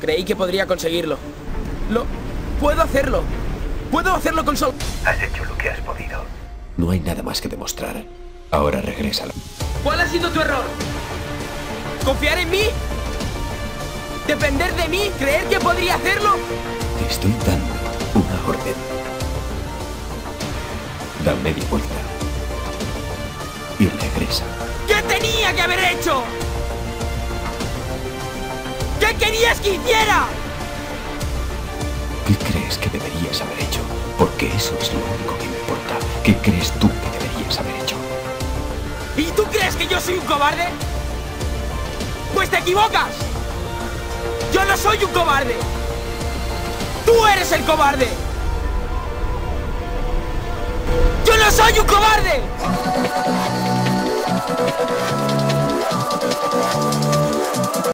Creí que podría conseguirlo. Lo... Puedo hacerlo. Puedo hacerlo con Sol... Has hecho lo que has podido. No hay nada más que demostrar. Ahora regrésalo. ¿Cuál ha sido tu error? ¿Confiar en mí? ¿Depender de mí? ¿Creer que podría hacerlo? Te estoy dando una orden. Da media vuelta. Y regresa. ¿Qué tenía que haber hecho? ¿Qué querías que hiciera? ¿Qué crees que deberías haber hecho? Porque eso es lo único que me importa. ¿Qué crees tú que deberías haber hecho? ¿Y tú crees que yo soy un cobarde? Pues te equivocas. Yo no soy un cobarde. Tú eres el cobarde. Yo no soy un cobarde.